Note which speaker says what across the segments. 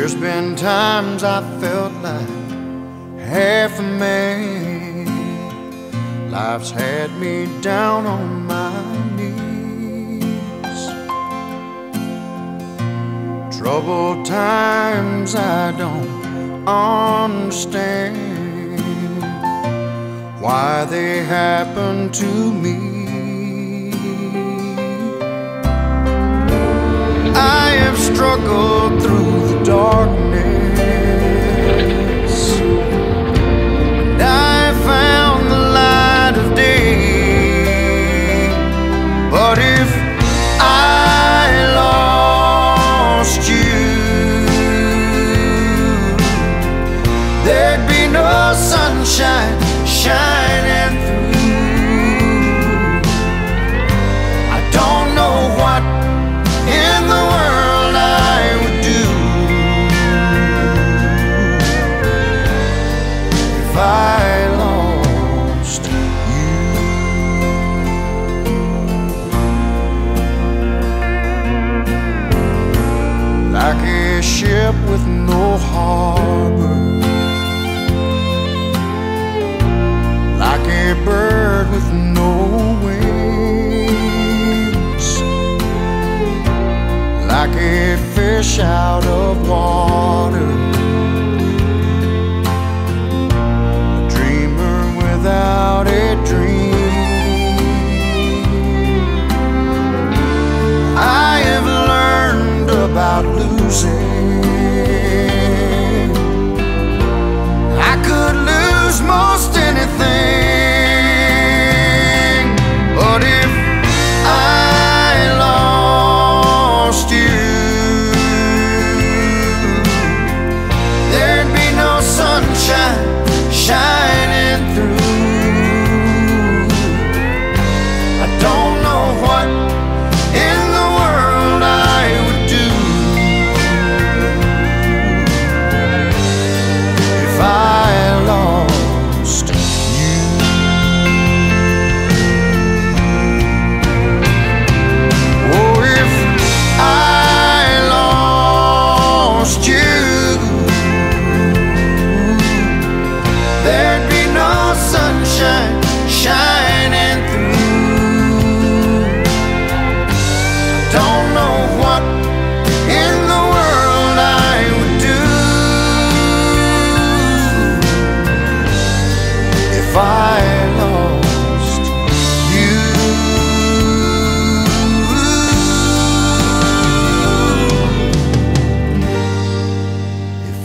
Speaker 1: There's been times I felt like half a man. Life's had me down on my knees. Troubled times I don't understand why they happen to me. I have struggled if I lost you. Like a ship with no harbor, like a bird with no wings. Like a fish out of water,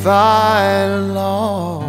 Speaker 1: thy law.